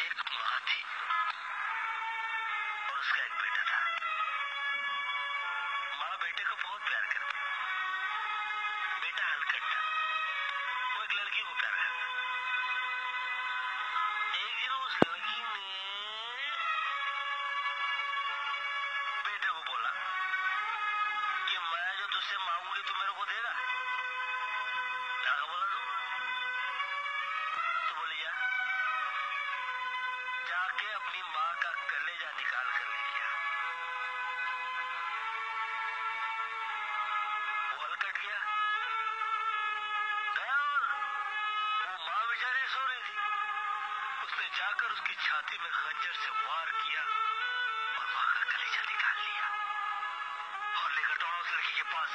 एक माँ थी और उसका एक जाके अपनी माँ का कलेजा निकाल कर ले आ वो हलकट गया। गया और वो माँ बेचारी सो रही थी। उसने जाकर उसकी छाती में खंजर से वार किया और माँ का कलेजा निकाल लिया। और लेकर दौड़ा उस लड़की के पास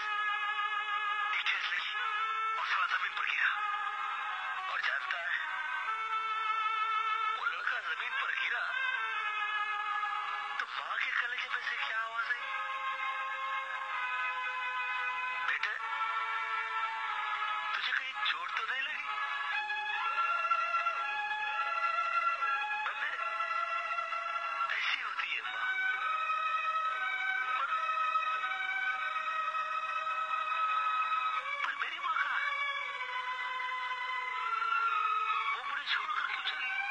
एक ठेस लगी और साला ज़मीन पर गिरा और जानता है माँ के कलेजे में से क्या आवाज़ आई बेटे, तुझे कहीं चोट तो नहीं लगी? होती है। माँ पर मेरी है? वो मुझे छोड़कर क्यों चली?